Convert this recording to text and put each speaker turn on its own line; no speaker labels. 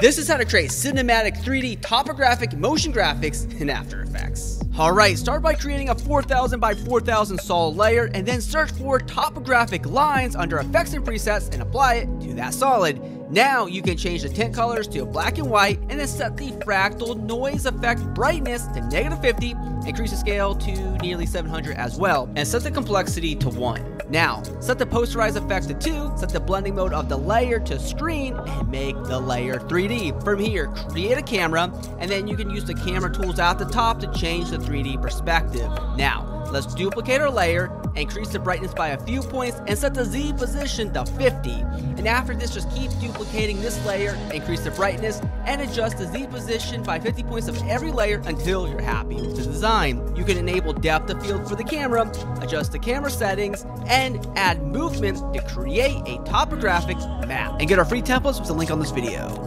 This is how to create cinematic 3D topographic motion graphics in After Effects. Alright, start by creating a 4000 by 4000 solid layer and then search for topographic lines under effects and presets and apply it to that solid. Now you can change the tint colors to black and white and then set the fractal noise effect brightness to negative 50, increase the scale to nearly 700 as well, and set the complexity to 1. Now, set the posterize effect to 2, set the blending mode of the layer to screen, and make the layer 3D. From here, create a camera, and then you can use the camera tools at the top to change the 3D perspective. Now, Let's duplicate our layer, increase the brightness by a few points, and set the Z position to 50. And after this, just keep duplicating this layer, increase the brightness, and adjust the Z position by 50 points of every layer until you're happy with the design. You can enable depth of field for the camera, adjust the camera settings, and add movement to create a topographic map. And get our free templates with the link on this video.